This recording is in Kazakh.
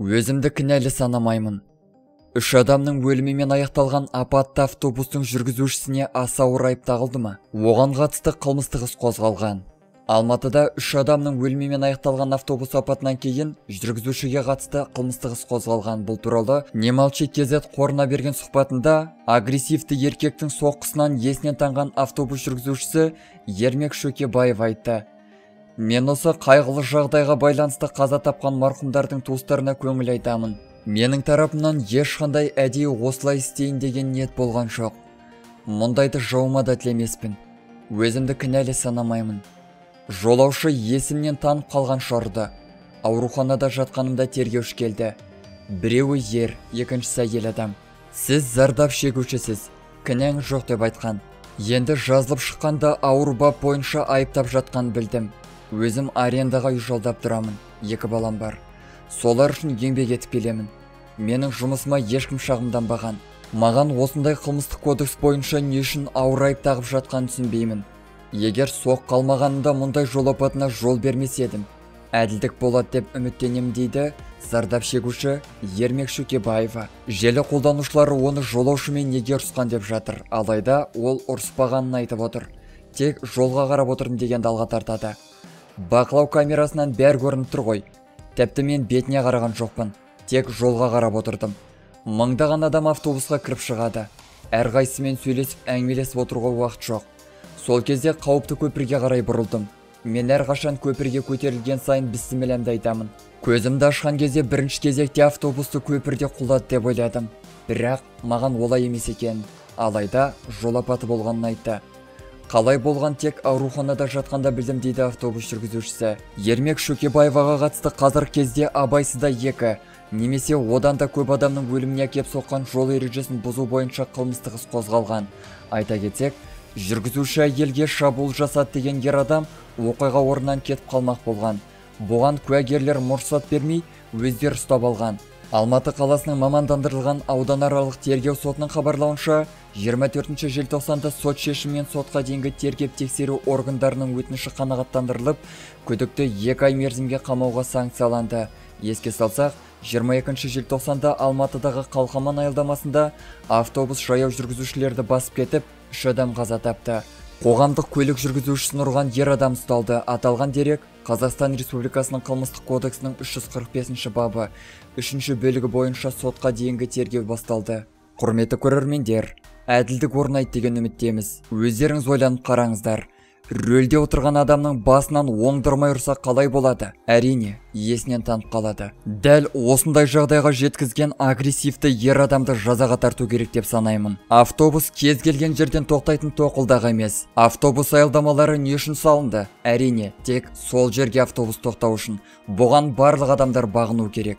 өзімді кінәлі санамаймын. Үш адамның өлімімен аяқталған апатты автобустың жүргізушісіне аса ауыр айып тағылды ма? Оған қатысты қылмыстық іс қозғалған. Алматыда үш адамның өлімімен аяқталған автобус апатынан кейін жүргізушіге қатысты қылмыстық іс қозғалған. Бұл туралы не молчи kz қорына берген сұхбатында агрессивті еркектің соққысынан есінен танған автобус жүргізушісі ермек шөкебаев айтты. Мен осы қайғылы жағдайға байланысты қаза тапқан марқұмдардың туыстарына көңіл айтамын. Менің тарапымнан ешқандай әдейі осылай істейін деген ниет болған жоқ. Мұндайды жауыма да тілемеспін. Өзімді кінәлі санамаймын. Жолаушы есімнен танып қалған шығарды ауруханада жатқанымда тергеуші келді. Біреуі ер екіншісі әйел адам. Сіз зардап шегушісіз. Кінәңіз жоқ деп айтқан. Енді жазылып шыққанда ауыр бап бойынша айыптап жатқанын білдім. Өзім арендаға үй жалдап тұрамын екі балам бар. Солар үшін еңбек етіп келемін. Менің жұмысыма ешкім шағымданбаған. Маған осындай қылмыстық кодекс бойынша не үшін ауыр айып тағып жатқанын түсінбеймін. Егер соққы алмағанымда мұндай жол апатына жол бермес едім. Әділдік болады деп үміттенемін дейді зардап шегуші ермек шөкебаева. Желі қолданушылары оны жолаушымен неге ұрысқан деп жатыр. Алайда ол ұрыспағанын айтып отыр. Тек жолға қарап отырдым дегенді алға тартады. Бақылау камерасынан бәрі көрініп тұр ғой. Тіпті мен бетіне қараған жоқпын. Тек жолға қарап отырдым. Мыңдаған адам автобусқа кіріп шығады. Әрқайсысымен сөйлесіп әңгімелесіп отыруға уақыт жоқ. Сол кезде қауіпті көпірге қарай бұрылдым. Мен әрқашан көпірге көтерілген сайын бісмілләмді айтамын. Көзімді ашқан кезде бірінші кезекте автобусты көпірде құлады деп ойладым. Бірақ маған олай емес екен. Алайда жол апаты болғанын айтты. Қалай болған тек ауруханада жатқанда білдім дейді автобус жүргізушісі. Ермек шөкебаеваға қатысты қазіргі кезде абайсызда екі. Немесе одан да көп адамның өліміне әкеп соққан жол ережесін бұзу бойынша қылмыстық іс қозғалған. Айта кетсек жүргізуші әйелге шабуыл жасады деген ер адам оқиға орнынан кетіп қалмақ болған. Бұған куәгерлер мұрсат бермей өздері ұстап алған. Алматы қаласының мамандандырылған ауданаралық тергеу сотының хабарлауынша 24 желтоқсанда сот шешімімен сотқа дейінгі тергеп тексеру органдарының өтініші қанағаттандырылып күдікті екі ай мерзімге қамауға санкцияланды. Еске салсақ 22 желтоқсанда алматыдағы қалқаман аялдамасында автобус жаяу жүргізушілерді басып кетіп үш адам қаза тапты. Қоғамдық көлік жүргізушісін ұрған ер адам ұсталды. Аталған дерек қазақстан республикасының қылмыстық кодексінің 345 бабы үшінші бөлігі бойынша сотқа дейінгі тергеу басталды. Құрметті көрермендер әділдік орнайды деген үміттеміз. Өздеріңіз ойланып қараңыздар. Рөлде отырған адамның басынан оңдырмай ұрса қалай болады? Әрине есінен танып қалады. Дәл осындай жағдайға жеткізген агрессивті ер адамды жазаға тарту керек деп санаймын. Автобус кез келген жерден тоқтайтын тоқылдағы емес. Автобус аялдамалары не үшін салынды? Әрине тек сол жерге автобус тоқтау үшін. Бұған барлық адамдар бағыну керек.